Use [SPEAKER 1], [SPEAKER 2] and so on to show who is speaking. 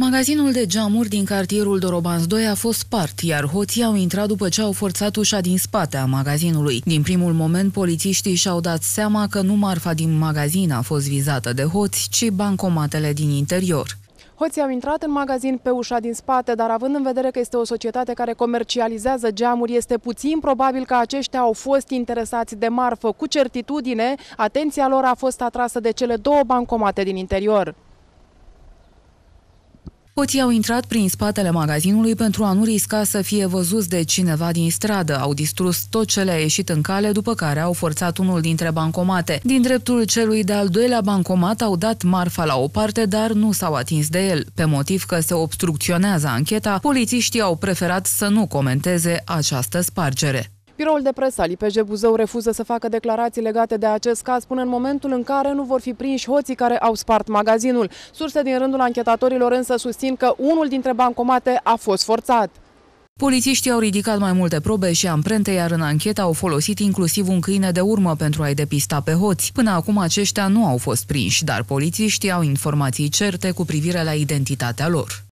[SPEAKER 1] Magazinul de geamuri din cartierul Dorobans 2 a fost spart, iar hoții au intrat după ce au forțat ușa din spate a magazinului. Din primul moment, polițiștii și-au dat seama că nu marfa din magazin a fost vizată de hoți, ci bancomatele din interior.
[SPEAKER 2] Hoții au intrat în magazin pe ușa din spate, dar având în vedere că este o societate care comercializează geamuri, este puțin probabil că aceștia au fost interesați de marfă. Cu certitudine, atenția lor a fost atrasă de cele două bancomate din interior.
[SPEAKER 1] Hoții au intrat prin spatele magazinului pentru a nu risca să fie văzuți de cineva din stradă. Au distrus tot ce le-a ieșit în cale, după care au forțat unul dintre bancomate. Din dreptul celui de-al doilea bancomat au dat marfa la o parte, dar nu s-au atins de el. Pe motiv că se obstrucționează ancheta, polițiștii au preferat să nu comenteze această spargere.
[SPEAKER 2] Biroul de presă al IPJ Buzău refuză să facă declarații legate de acest caz până în momentul în care nu vor fi prinși hoții care au spart magazinul. Surse din rândul anchetatorilor însă susțin că unul dintre bancomate a fost forțat.
[SPEAKER 1] Polițiștii au ridicat mai multe probe și amprente, iar în anchetă au folosit inclusiv un câine de urmă pentru a-i depista pe hoți. Până acum aceștia nu au fost prinși, dar polițiștii au informații certe cu privire la identitatea lor.